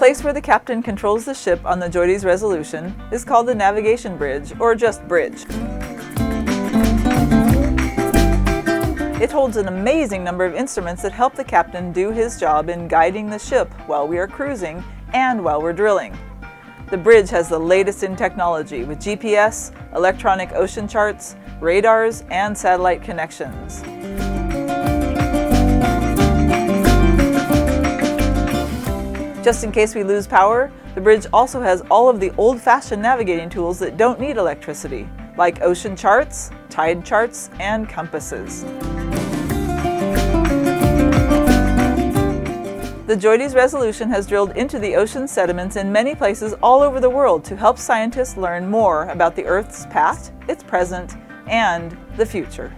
place where the captain controls the ship on the JOIDES Resolution is called the navigation bridge, or just bridge. It holds an amazing number of instruments that help the captain do his job in guiding the ship while we are cruising and while we're drilling. The bridge has the latest in technology with GPS, electronic ocean charts, radars, and satellite connections. Just in case we lose power, the bridge also has all of the old-fashioned navigating tools that don't need electricity, like ocean charts, tide charts, and compasses. The JOIDES Resolution has drilled into the ocean sediments in many places all over the world to help scientists learn more about the Earth's past, its present, and the future.